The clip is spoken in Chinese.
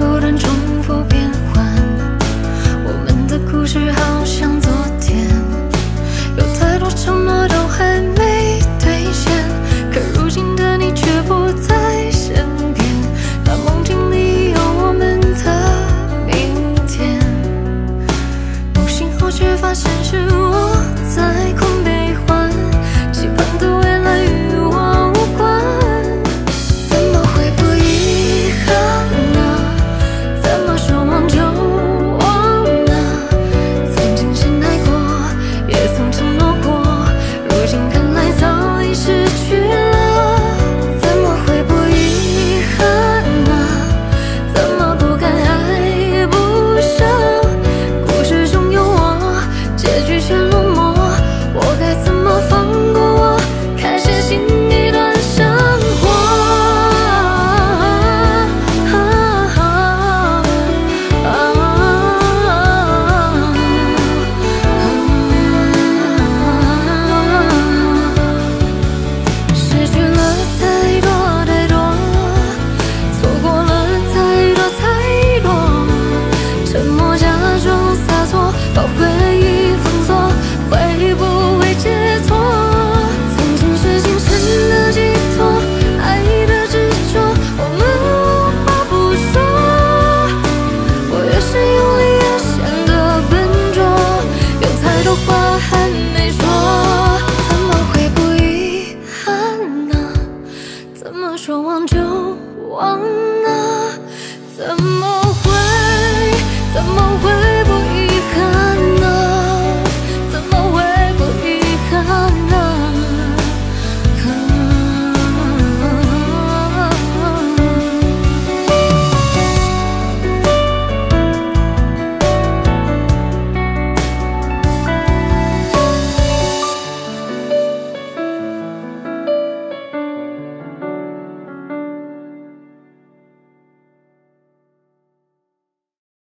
不断重怎么说忘就忘呢怎么会怎么会